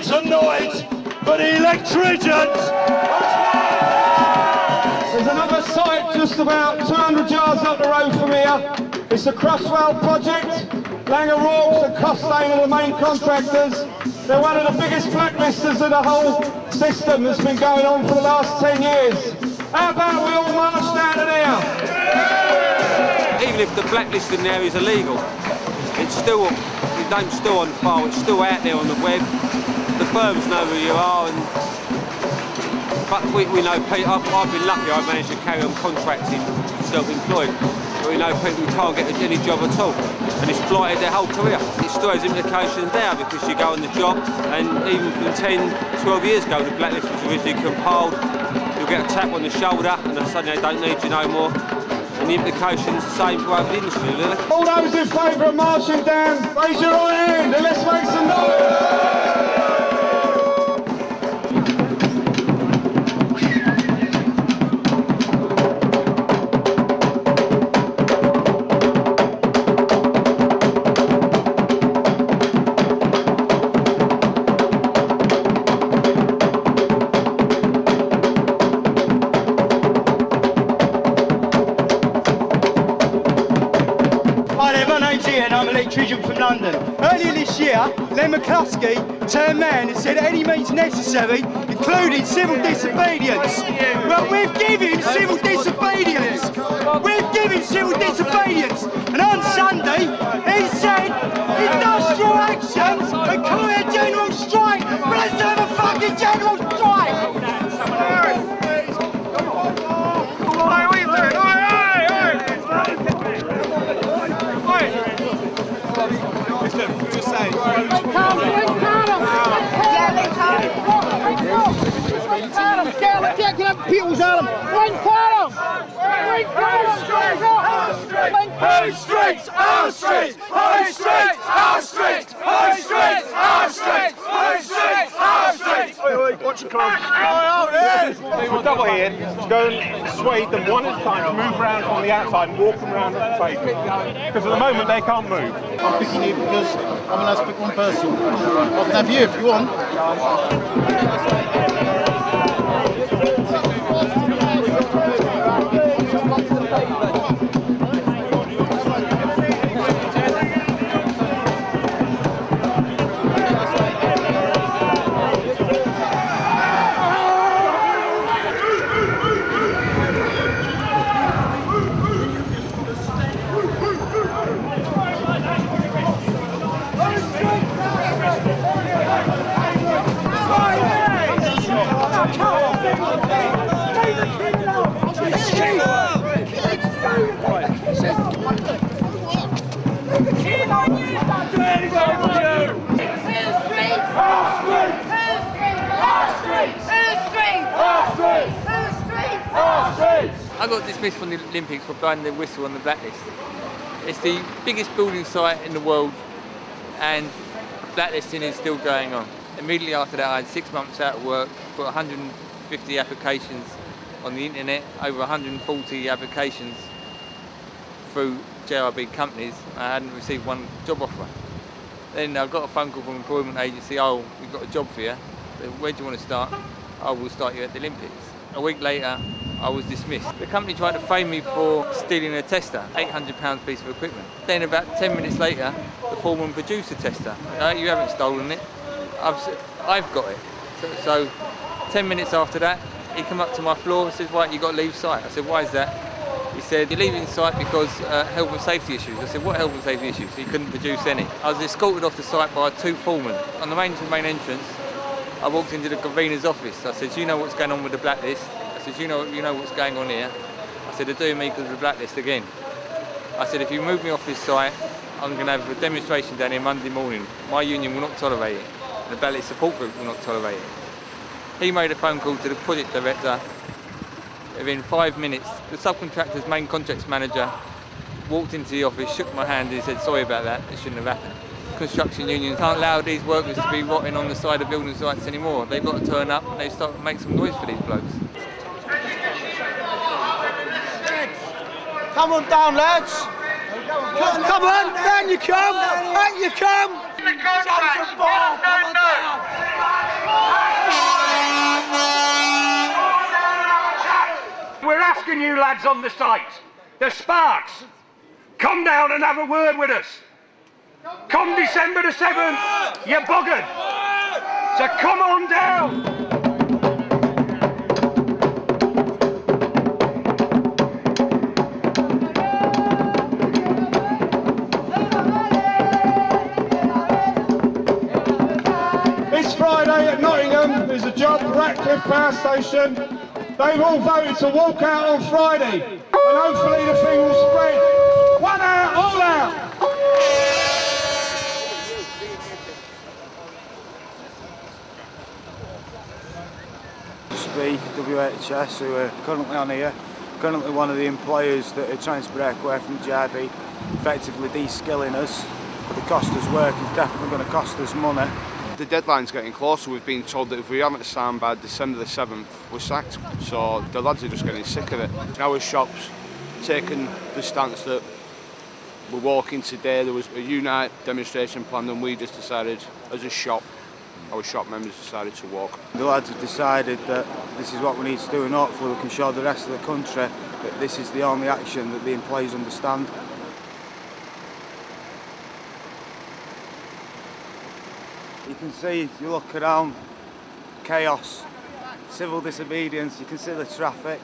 and making some noise for the electricians. There's another site just about 200 yards up the road from here. It's the Crossrail project. Laing O'Rourke and Costain are the main contractors. They're one of the biggest blacklisters of the whole system that's been going on for the last 10 years. How about we all march down to there? Even if the blacklisting there is illegal, it's still, your name's still on file, it's still out there on the web. Firms know who you are and but we, we know people, I've, been lucky I've managed to carry on contracting self-employed. But we know people who can't get any job at all and it's blighted their whole career. It still has implications now because you go on the job and even from 10, 12 years ago the blacklist was originally compiled, you'll get a tap on the shoulder and then suddenly they don't need you no more. And the implications the same for the industry, really. All those in favour of marching down, raise your right hand and let's make some noise! Electrician from London. Earlier this year, Len McCluskey turned man and said any means necessary, including civil disobedience. Well, we've given civil disobedience. We've given civil disobedience. And on Sunday, he said industrial actions and call a general strike. But let's have a fucking general High streets, our streets, high streets, our streets, high streets, our streets, high streets, our streets. Watch your club. We're double here to go and sway them one at a time to move around on the outside and walk them around the table. Because at the moment they can't move. I'm picking you because I'm allowed to pick one person. I can have you if you want. I got dismissed from the Olympics for blowing the whistle on the blacklist. It's the biggest building site in the world and blacklisting is still going on. Immediately after that I had six months out of work, put 150 applications on the internet, over 140 applications through JIB companies. I hadn't received one job offer. Then I got a phone call from an employment agency, oh, we've got a job for you. Where do you want to start? I will start you at the Olympics. A week later, I was dismissed. The company tried to frame me for stealing a tester, £800 piece of equipment. Then about 10 minutes later, the foreman produced a tester. Uh, you haven't stolen it, I've, I've got it. So, so 10 minutes after that, he come up to my floor and says, right, you've got to leave site. I said, why is that? He said, you're leaving site because uh, health and safety issues. I said, what health and safety issues? He couldn't produce any. I was escorted off the site by two foremen. On the main, main entrance, I walked into the convener's office. I said, do you know what's going on with the blacklist? Said, you know, you know what's going on here? I said, they're doing me because of the blacklist again. I said, if you move me off this site, I'm going to have a demonstration down here Monday morning. My union will not tolerate it. The blacklist support group will not tolerate it. He made a phone call to the project director. Within five minutes, the subcontractor's main contracts manager walked into the office, shook my hand and said, sorry about that, it shouldn't have happened. Construction unions can't allow these workers to be rotting on the side of building sites anymore. They've got to turn up and they start to make some noise for these blokes. Come on down, lads. Come on, down you come, down you come. We're asking you lads on the site, the Sparks, come down and have a word with us. Come December the 7th, you're buggered. So come on down. There's a job, Ratcliffe Power Station. They've all voted to walk out on Friday, and hopefully the thing will spread. One out, all out. Speak, WHS, who are currently on here, currently one of the employers that are trying to break away from JIB, effectively de-skilling us. The cost us work is definitely going to cost us money. The deadline's getting closer. We've been told that if we haven't signed by December the 7th, we're sacked. So the lads are just getting sick of it. Our shop's taken the stance that we're walking today. There was a Unite demonstration planned and we just decided as a shop, our shop members decided to walk. The lads have decided that this is what we need to do and hopefully we can show the rest of the country that this is the only action that the employees understand. You can see, if you look around, chaos, civil disobedience, you can see the traffic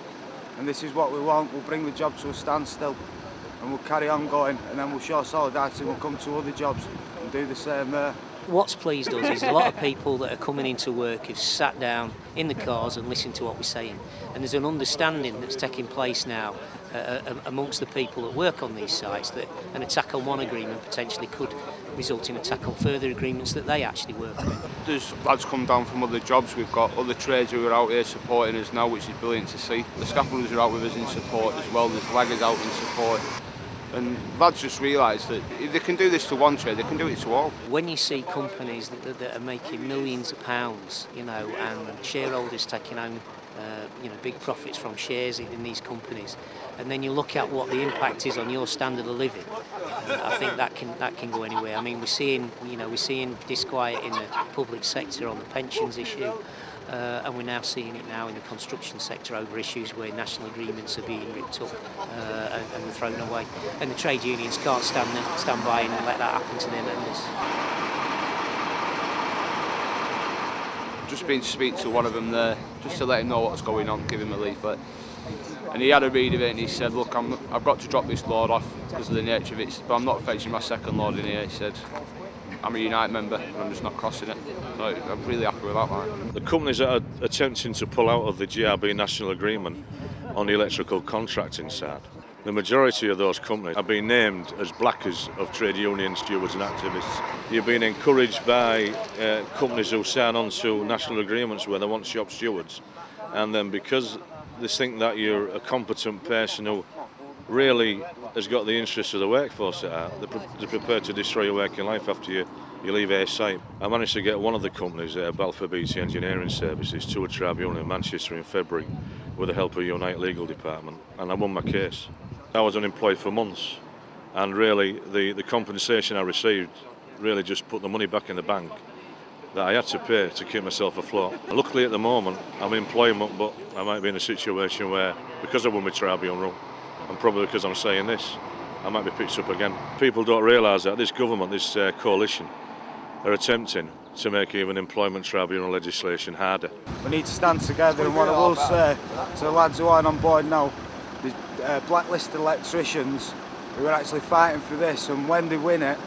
and this is what we want. We'll bring the job to a standstill and we'll carry on going and then we'll show solidarity and we'll come to other jobs and do the same there. What's pleased us is a lot of people that are coming into work have sat down in the cars and listened to what we're saying. And there's an understanding that's taking place now uh, uh, amongst the people that work on these sites that an attack on one agreement potentially could result in tackle further agreements that they actually work on. There's lads come down from other jobs, we've got other trades who are out here supporting us now, which is brilliant to see. The scaffolders are out with us in support as well, there's laggers out in support. And lads just realised that if they can do this to one trade, they can do it to all. When you see companies that, that, that are making millions of pounds, you know, and shareholders taking home uh, you know, big profits from shares in, in these companies, and then you look at what the impact is on your standard of living. Uh, I think that can that can go anywhere. I mean, we're seeing you know we're seeing disquiet in the public sector on the pensions issue. Uh, and we're now seeing it now in the construction sector over issues where national agreements are being ripped up uh, and, and thrown away. And the trade unions can't stand, stand by and let that happen to their members. Just been to speak to one of them there, just to let him know what's going on, give him a leaflet. And he had a read of it and he said, look, I'm, I've got to drop this lord off because of the nature of it, but I'm not fetching my second lord in here. He said, I'm a Unite member and I'm just not crossing it. So I'm really happy with that. Man. The companies that are attempting to pull out of the JIB national agreement on the electrical contracting side, the majority of those companies have been named as blackers of trade union stewards and activists. You've been encouraged by uh, companies who sign on to national agreements where they want shop stewards, and then because they think that you're a competent person who really has got the interests of the workforce at heart, they're, pre- they're prepared to destroy your working life after you, you leave a site. I managed to get one of the companies, uh, Balfour Beatty Engineering Services, to a tribunal in Manchester in February with the help of Unite Legal Department, and I won my case. I was unemployed for months, and really the, the compensation I received really just put the money back in the bank that I had to pay to keep myself afloat. Luckily at the moment I'm in employment, but I might be in a situation where, because I won my tribunal, and probably because I'm saying this, I might be picked up again. People don't realise that this government, this uh, coalition, are attempting to make even employment tribunal legislation harder. We need to stand together, and what I will say to the lads who aren't on board now, uh, blacklisted electricians who are actually fighting for this, and when they win it,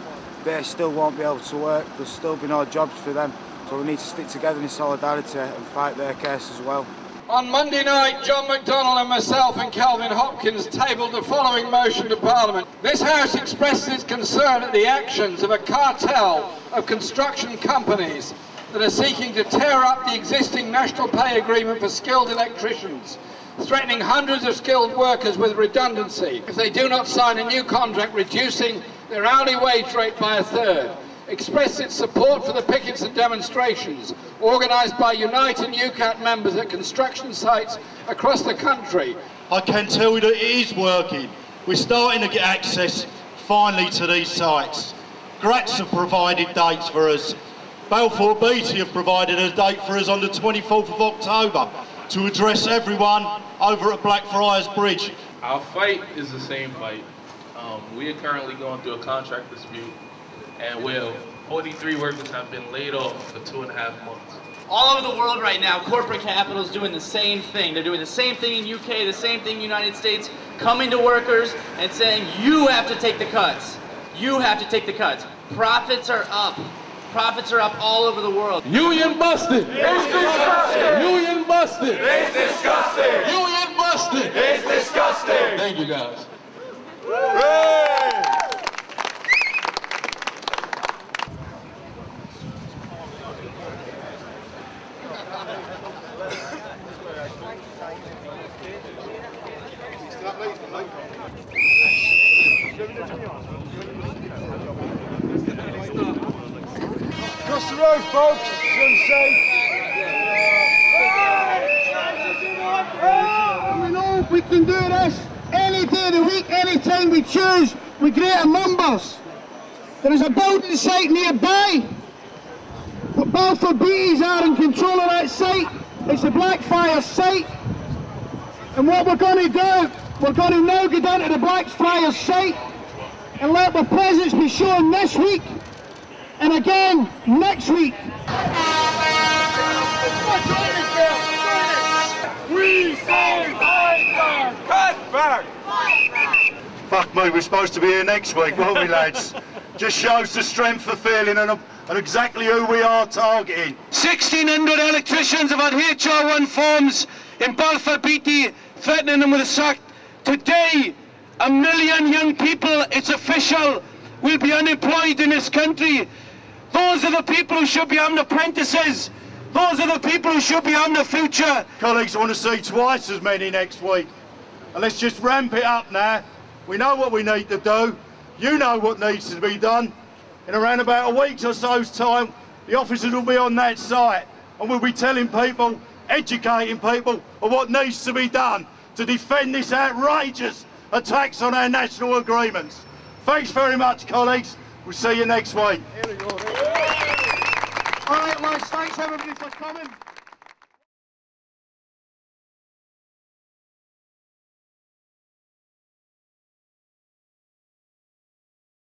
they still won't be able to work. There'll still be no jobs for them. So we need to stick together in solidarity and fight their case as well. On Monday night, John McDonnell and myself and Kelvin Hopkins tabled the following motion to Parliament. This House expresses its concern at the actions of a cartel of construction companies that are seeking to tear up the existing national pay agreement for skilled electricians, threatening hundreds of skilled workers with redundancy if they do not sign a new contract reducing their hourly wage rate by a third expressed its support for the pickets and demonstrations organised by Unite and UCATT members at construction sites across the country. I can tell you that it is working. We're starting to get access finally to these sites. Gratz have provided dates for us. Balfour Beatty have provided a date for us on the 24th of October to address everyone over at Blackfriars Bridge. Our fight is the same fight. Um, we are currently going through a contract dispute, and well, 43 workers have been laid off for two and a half months. All over the world right now, corporate capital is doing the same thing. They're doing the same thing in UK, the same thing in United States, coming to workers and saying, you have to take the cuts. You have to take the cuts. Profits are up. Profits are up all over the world. Union busted. It's disgusting. Union busted. It's disgusting. Union busted. It's disgusting. Thank you guys. Across the road, folks. Swim safe. We can do this any day of the week, any time we choose, with greater numbers. There is a building site nearby. But Balfour Beatties are in control of that site. It's the Blackfriars site. And what we're going to do, we're going to now go down to the Blackfriars site and let the presence be shown this week and again next week. We say Cut back! Fuck me, we're supposed to be here next week, weren't we, lads? Just shows the strength of feeling and, and exactly who we are targeting. 1,600 electricians have had HR1 forms in Balfour Beatty threatening them with a sack. Today, a million young people, it's official, will be unemployed in this country. Those are the people who should be having apprentices. Those are the people who should be on the future. Colleagues, I want to see twice as many next week. And let's just ramp it up now. We know what we need to do. You know what needs to be done. In around about a week or so's time, the officers will be on that site and we'll be telling people, educating people on what needs to be done to defend this outrageous attacks on our national agreements. Thanks very much, colleagues. We'll see you next week. All right, lads, thanks everybody for coming.